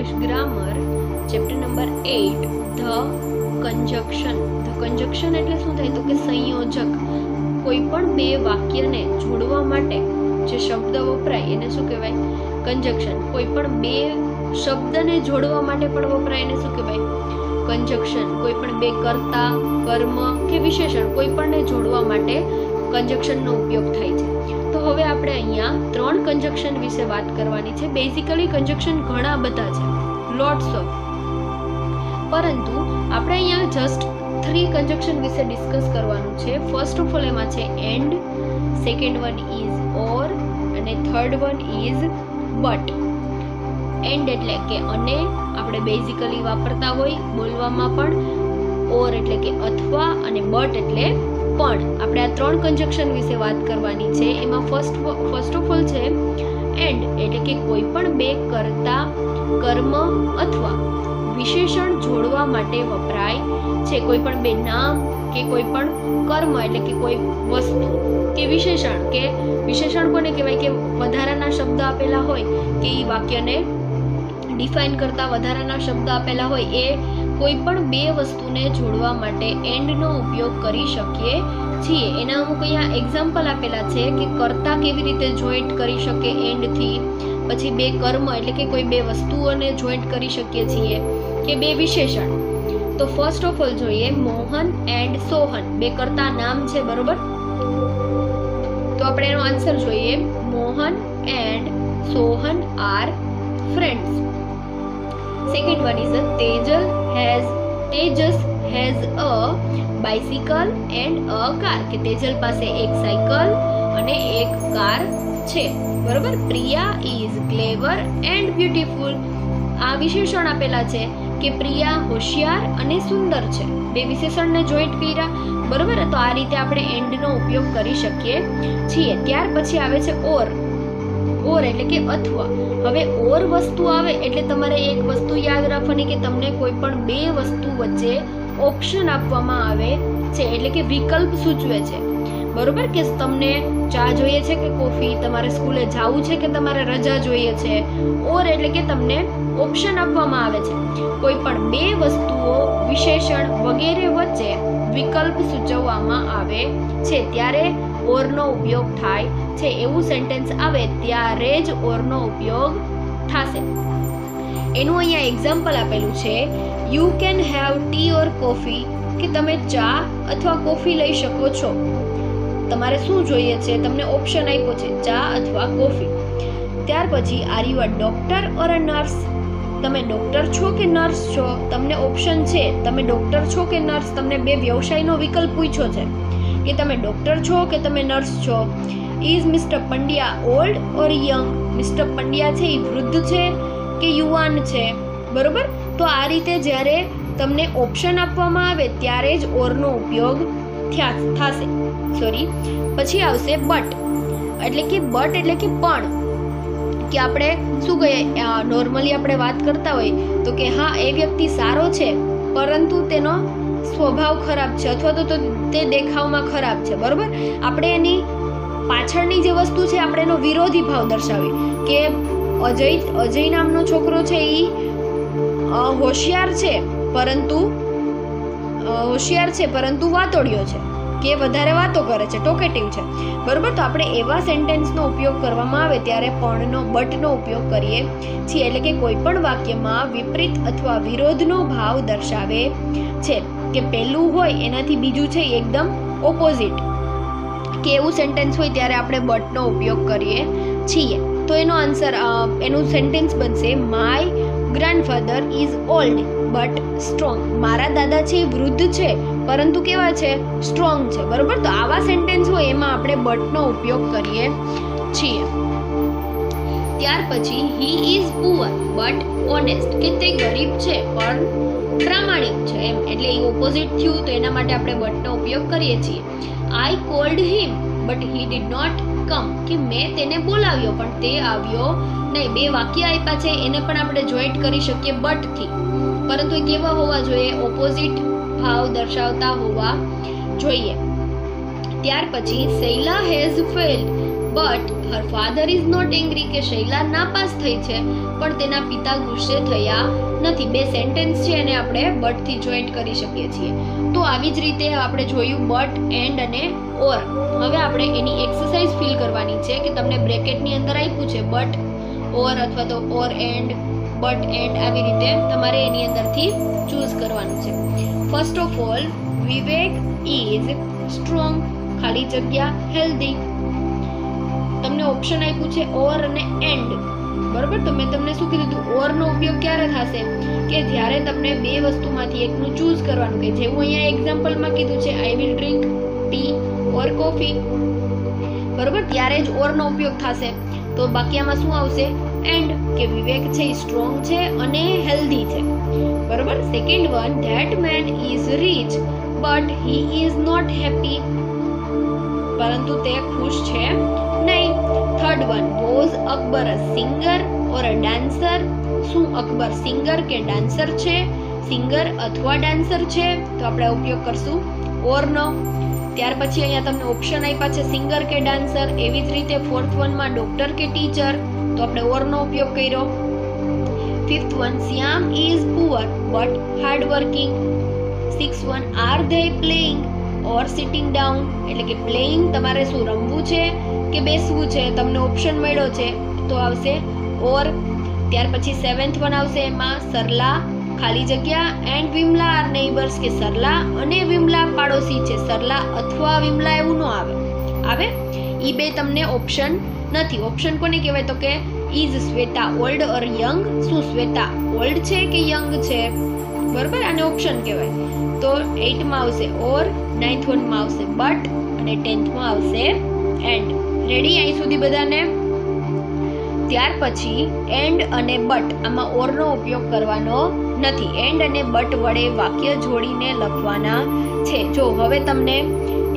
discuss grammar chapter number 8, the conjunction. The conjunction એટલે શું થાય તો કે સંયોજક કોઈ પણ બે વાક્યને જોડવા માટે જે શબ્દ વપરાય એને શું કહેવાય? કન્જક્શન કોઈ પણ બે શબ્દને જોડવા માટે પણ વપરાય એને શું કહેવાય? કન્જક્શન કોઈ પણ બે કર્તા કર્મ કે વિશેષણ કોઈ પણને જોડવા માટે કંજક્શનનો ઉપયોગ થાય છે. તો હવે આપણે અહીંયા ત્રણ કંજક્શન વિશે વાત કરવાની છે. બેઝિકલી કંજક્શન ઘણા બધા છે. લોટ્સ ઓફ પરંતુ આપણે અહીંયા જસ્ટ થ્રી કંજક્શન વિશે ડિસ્કસ કરવાનું છે. ફર્સ્ટ ઓફ ઓલ એમાં છે and second one is or અને third one is but and એટલે કે અને, આપણે બેઝિકલી વાપરતા હોય બોલવામાં પણ. ઓર એટલે કે અથવા, અને બટ એટલે પણ આપણે આ ત્રણ કંજક્શન વિશે વાત કરવાની છે. એમાં ફર્સ્ટ ફર્સ્ટ ઓફ ઓલ છે એન્ડ એટલે કે કોઈ પણ બે કરતા, કર્મ અથવા વિશેષણ જોડવા માટે વપરાય છે. કોઈ પણ બે નામ કે કોઈ પણ કર્મ, એટલે કે કોઈ વસ્તુ કે વિશેષણ કે વિશેષણ કોને કહેવાય? કે વધારાના શબ્દ આપેલા હોય કે એ વાક્યને ડિફાઇન કરતા વધારાના શબ્દ આપેલા હોય એ કોઈ પણ બે વસ્તુને જોડવા માટે એન્ડનો ઉપયોગ કરી શકીએ છીએ. એના અમુક અહીંયા એક્ઝામ્પલ આપેલા છે કે કરતા કેવી રીતે જોઈન્ટ કરી શકે એન્ડથી, પછી બે કર્મ એટલે કે કોઈ બે વસ્તુઓને જોઈન્ટ કરી શકીએ છીએ કે બે વિશેષણ. તો ફર્સ્ટ ઓફ ઓલ જોઈએ મોહન એન્ડ સોહન. બે કરતા નામ છે, બરોબર? તો આપણે એનો આન્સર જોઈએ. Mohan and Sohan are friends second is a Tejal has Tejas has a bicycle and a car કે તેજલ પાસે એક સાયકલ અને એક કાર છે. બરોબર? Priya is clever and beautiful આ વિશેષણ આપેલા છે કે પ્રિયા હોશિયાર અને સુંદર છે. બે વિશેષણને જોઈન્ટ કર્યા. બરોબર? તો આ રીતે આપણે એન્ડનો ઉપયોગ કરી શકીએ છીએ. ત્યાર પછી આવે છે ઓર ઓર એટલે કે અથવા. હવે ઓર વસ્તુ આવે એટલે તમારે એક વસ્તુ યાદ રાખવાની કે તમને કોઈ પણ બે વસ્તુ વચ્ચે ઓપ્શન આપવામાં આવે છે, એટલે કે વિકલ્પ સૂચવે છે. બરોબર? કે તમને ચા જોઈએ છે કે કોફી? તમારે સ્કૂલે જવું છે કે તમારે રજા જોઈએ છે? ઓર એટલે કે તમને ઓપ્શન આપવામાં આવે છે. કોઈ પણ બે વસ્તુઓ વિશેષણ વગેરે વચ્ચે વિકલ્પ સૂચવવામાં આવે છે. ત્યારે ઓરનો ઉપયોગ થાય છે એવું સેન્ટેન્સ આવે ત્યારે જ ઓરનો ઉપયોગ થશે. એનું અહીંયા એક્ઝામ્પલ આપેલું છે you can have tea or coffee કે તમે ચા અથવા કોફી લઈ શકો છો. તમારે શું જોઈએ છે? તમને ઓપ્શન આપ્યો છે, ચા અથવા કોફી. ત્યાર પછી are you a doctor or a nurse તમે ડોક્ટર છો કે નર્સ છો? તમને ઓપ્શન છે. તમે ડોક્ટર છો કે નર્સ તમને બે વ્યવસાયનો વિકલ્પ પૂછ્યો છે. કે તમે ડૉક્ટર છો કે તમે નર્સ છો? Is mister Pandya old or young? Mister Pandya છે એ વૃદ્ધ છે કે યુવાન છે? બરોબર? તો આ રીતે જ્યારે તમને ઓપ્શન આપવામાં આવે ત્યારે જ ઓરનો ઉપયોગ થશે. સોરી પછી આવશે બટ. એટલે કે બટ એટલે કે પણ. કે આપણે શું કહીએ? નોર્મલી આપણે વાત કરતા હોય તો કે હા, એ વ્યક્તિ સારો છે, પરંતુ તેનો સ્વભાવ ખરાબ છે અથવા તો તે દેખાવમાં ખરાબ છે, બરાબર? આપણે એની પાછળની જે વસ્તુ છે, આપણે એનો વિરોધી ભાવ દર્શાવી કે અજય અજય નામનો છોકરો છે એ હોશિયાર છે, પરંતુ હોશિયાર છે, પરંતુ વાતોડિયો છે, કે વધારે વાતો કરે છે, ટોકેટિવ છે, બરાબર? તો આપણે એવા સેન્ટેન્સનો ઉપયોગ કરવામાં આવે ત્યારે પણનો, બટનો ઉપયોગ કરીએ છીએ, એટલે કે કોઈ પણ વાક્યમાં વિપરીત અથવા વિરોધનો ભાવ દર્શાવે છે. કે પહેલું હોય એનાથી બીજું છે એકદમ ઓપોઝિટ કે એવું સેન્ટેન્સ હોય ત્યારે આપણે બટનો ઉપયોગ કરીએ છીએ. તો એનો આન્સર એનું સેન્ટેન્સ બનશે my grandfather is old but strong મારા દાદા છે એ વૃદ્ધ છે, પરંતુ કેવા છે? સ્ટ્રોંગ છે. બરાબર? તો આવા સેન્ટેન્સ હોય એમાં આપણે બટનો ઉપયોગ કરીએ છીએ. ત્યાર પછી he is poor but honest કે તે ગરીબ છે, પણ પ્રામાણિક છે એમ. એટલે એ ઓપોઝિટ થયું, તો એના માટે આપણે બટનો ઉપયોગ કરીએ છીએ. I called him but he did not come કે મેં તેને બોલાવ્યો, પણ તે આવ્યો નહીં. બે વાક્ય આપ્યા છે, એને પણ આપણે જોઈન્ટ કરી શકીએ બટથી પરંતુ એ કેવા હોવા જોઈએ? ઓપોઝિટ ભાવ દર્શાવતા હોવા જોઈએ. ત્યાર પછી Shaila has failed but her father is not angry કે શૈલા નાપાસ થઈ છે, પણ તેના પિતા ગુસ્સે થયા નથી. બે સેન્ટેન્સ છે એને આપણે બટથી જોઈન્ટ કરી શકીએ છીએ. તો આવી જ રીતે આપણે જોયું બટ એન્ડ અને ઓર હવે આપણે એની એક્સરસાઇઝ ફીલ કરવાની છે કે તમને બ્રેકેટની અંદર આપ્યું છે બટ ઓર અથવા તો ઓર એન્ડ બટ એન્ડ આવી રીતે તમારે એની અંદરથી ચૂઝ કરવાનું છે. First of all Vivek is strong ખાલી જગ્યા હેલ્ધી તમને ઓપ્શન આપ્યું છે ઓર અને એન્ડ બરોબર? તો મેં તમને શું કીધું હતું? ઓરનો ઉપયોગ ક્યારે થશે? કે જ્યારે તમને બે વસ્તુમાંથી એકનું ચૂઝ કરવાનું કે જેવું અહીંયા એક્ઝામ્પલમાં કીધું છે I will drink tea or coffee બરોબર? ત્યારે જ ઓરનો ઉપયોગ થશે. તો બાકી આમાં શું આવશે? એન્ડ કે વિવેક છે, એ સ્ટ્રોંગ છે અને હેલ્ધી છે. બરોબર? Second one that man is rich but he is not happy પરંતુ તે ખુશ છે. નહીં. Third one was Akbar a singer or a dancer. શું અકબર સિંગર કે ડાન્સર છે? સિંગર અથવા ડાન્સર છે? તો આપણે ઉપયોગ કરશું ઓરનો. ત્યાર પછી અહીંયા તમને ઓપ્શન આપ્યા છે સિંગર કે ડાન્સર. એવી જ રીતે ફોર્થ વનમાં ડોક્ટર કે ટીચર તો આપણે ઓરનો ઉપયોગ કર્યો. Fifth one Shyam is poor but hard working six one are they playing or sitting down એટલે કે પ્લેઇંગ તમારે શું રમવું છે? કે બેસવું છે, તમને ઓપ્શન મળ્યો છે, તો આવશે. ઓર ત્યાર પછી સેવન્થ વન આવશે એમાં સરલા, ખાલી જગ્યા એન્ડ વિમલા આર નેઇબર્સ કે સરલા અને વિમલા પાડોશી છે. સરલા અથવા વિમલા એવું ન આવે. આવે? એ બે તમને ઓપ્શન નથી. ઓપ્શન કોને કહેવાય? તો કે is Shweta old or young શું શ્વેતા ઓલ્ડ છે કે યંગ છે? બરાબર? આને ઓપ્શન કહેવાય. તો એઇટમાં આવશે. ઓર નાઇન્થ વનમાં આવશે. બટ અને ટેન્થમાં આવશે. And ready? અહીં સુધી બધાને? ત્યાર પછી એન્ડ અને બટ આમાં ઓરનો ઉપયોગ કરવાનો નથી. એન્ડ અને બટ વડે વાક્ય જોડીને લખવાના છે. જો, હવે તમને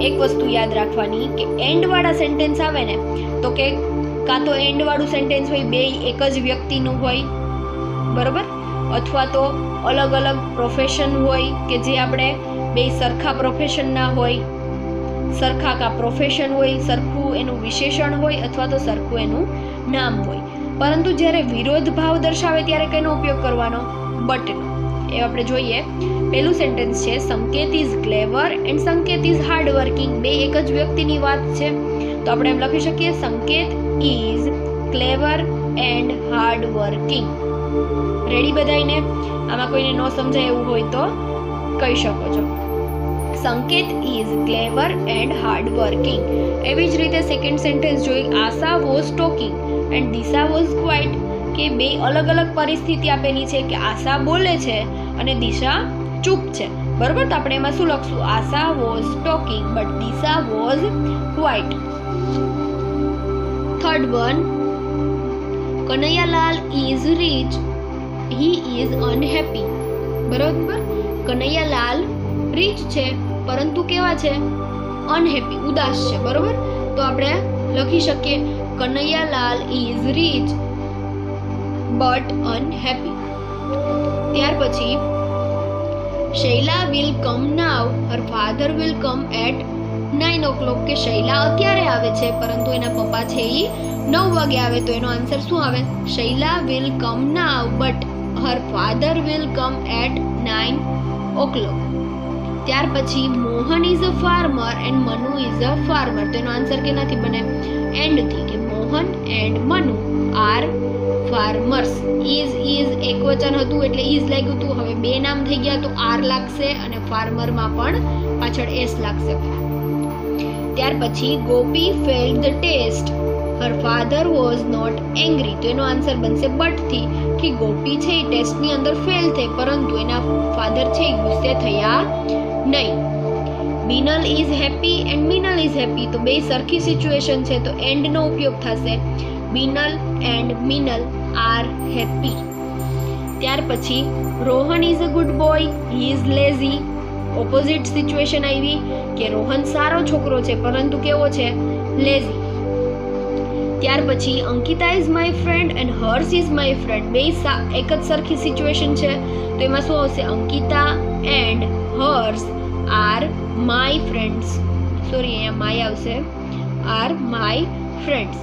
એક વસ્તુ યાદ રાખવાની કે એન્ડવાળા સેન્ટેન્સ આવે ને, તો કે કાં તો એન્ડવાળું સેન્ટેન્સ હોય, બે એક જ વ્યક્તિનું હોય, બરાબર? અથવા તો અલગ અલગ પ્રોફેશન હોય કે જે આપણે બે સરખા પ્રોફેશનના હોય સરખા કા પ્રોફેશન હોય, સરખું એનું વિશેષણ હોય અથવા તો સરખું એનું નામ હોય. પરંતુ જ્યારે વિરોધ ભાવ દર્શાવે ત્યારે કેનો ઉપયોગ કરવાનો? બટનો. એ આપણે જોઈએ. પહેલું સેન્ટેન્સ છે, Sanket is clever and Sanket is hard working બે એક જ વ્યક્તિની વાત છે. તો આપણે એમ લખી શકીએ, Sanket is clever and hard working ready બધાઈને આમાં કોઈને ન સમજાય એવું હોય તો કહી શકો છો. Sanket is clever and hard working એવી જ રીતે સેકન્ડ સેન્ટેન્સ જોઈ Asha was talking and Disha was quiet કે બે અલગ અલગ પરિસ્થિતિ આપેલી છે કે આશા બોલે છે અને દિશા ચૂપ છે. બરોબર? તો આપણે એમાં શું લખશું? Asha was talking but Disha was quiet third one Kanaiyalal is rich he is unhappy બરોબર? કનૈયાલાલ રીચ છે પરંતુ કેવા છે? અનહેપી ઉદાસ છે, બરોબર? તો આપણે લખી શકીએ, Kanaiyalal is rich but unhappy ત્યાર પછી, Shaila will come now her father will come at nine o'clock કે શૈલા અત્યારે આવે છે, પરંતુ એના પપ્પા છે એ નવ વાગે આવે, તો એનો આન્સર શું આવે? Shaila will come now but her father will come at nine o'clock ત્યાર પછી Mohan is a farmer and Manu is a farmer તો એનો આન્સર કે નથી બને એન્ડથી કે Mohan and Manu are farmers is is એક વચન હતું એટલે ઇઝ લાગ્યું હતું હવે બે નામ થઈ ગયા તો આર લાગશે અને ફાર્મરમાં પણ પાછળ એસ લાગશે. ત્યાર પછી Gopi failed the test her father was not angry તો એનો આન્સર બનશે બટથી કે ગોપી છે એ ટેસ્ટની અંદર ફેલ થઈ. પરંતુ એના ફાધર છે એ ગુસ્સે થયા નહીં. Minal is happy and Minal is happy. તો બે સરખી સિચ્યુએશન છે, તો એન્ડનો ઉપયોગ થશે. Minal and Minal are happy. ત્યાર પછી, Rohan is a good boy, he is lazy. Opposite situation આવી કે રોહન સારો છોકરો છે, પરંતુ કેવો છે? લેઝી. ત્યાર પછી Ankita is my friend and hers is my friend બે એક જ સરખી સિચ્યુએશન છે. તો એમાં શું આવશે? Ankita and hers are my friends sorry અહીંયા માય આવશે. આર માય ફ્રેન્ડ્સ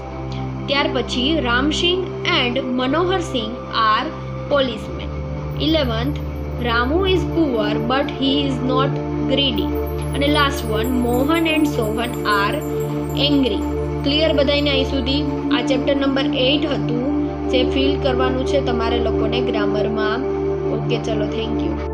ત્યાર પછી Ram Singh and Manohar Singh are policemen eleventh Ramu is poor but he is not greedy અને last one Mohan and Sohan are angry clear બધાને અહીં સુધી? આ chapter number eight હતું, જે ફિલ કરવાનું છે તમારે લોકોને ગ્રામરમાં. ઓકે ચલો થેન્ક યુ